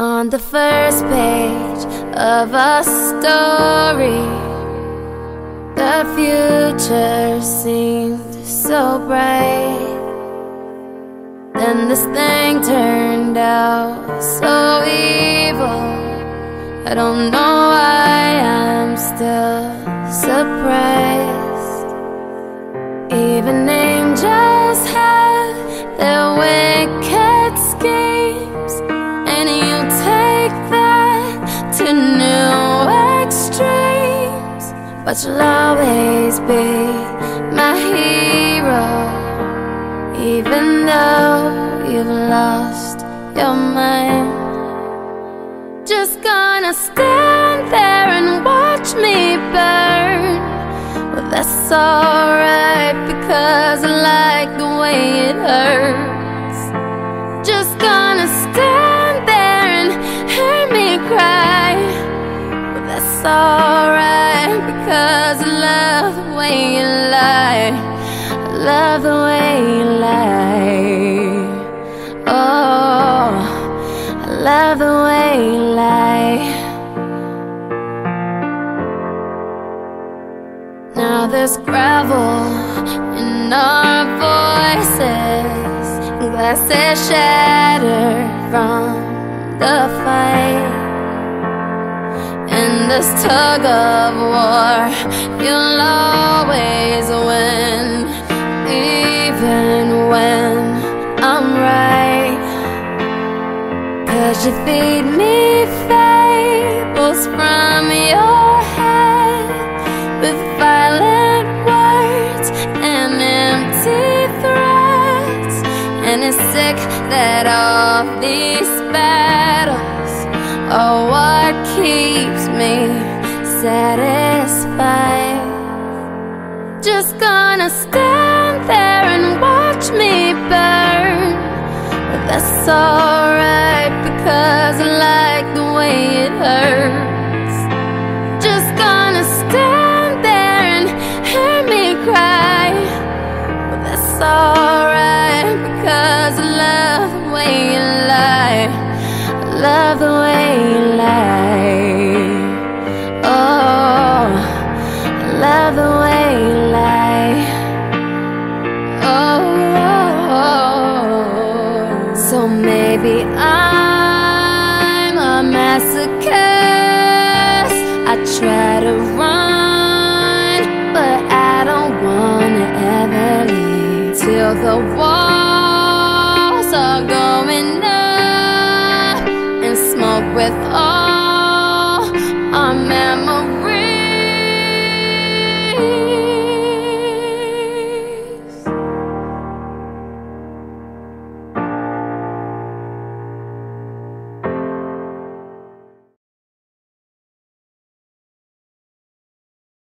On the first page of a story, the future seemed so bright. Then this thing turned out so evil. I don't know why I'm But you'll always be my hero, even though you've lost your mind. Just gonna stand there and watch me burn. Well, that's alright because I like the way it hurts. Just gonna stand there and hear me cry. Well, that's alright because I love the way you lie. I love the way you lie. Oh, I love the way you lie. Now there's gravel in our voices, glasses shattered from the fight. This tug of war, you'll always win, even when I'm right. Cause you feed me fables from your head with violent words and empty threats. And it's sick that all these battles are what keeps me satisfied. Just gonna stand there and watch me burn. But that's alright because I like the way it hurts. Just gonna stand there and hear me cry. But that's alright because I love the way you lie. I love the way maybe I'm a masochist. I try to run, but I don't wanna ever leave till the walls are going up and smoke with all.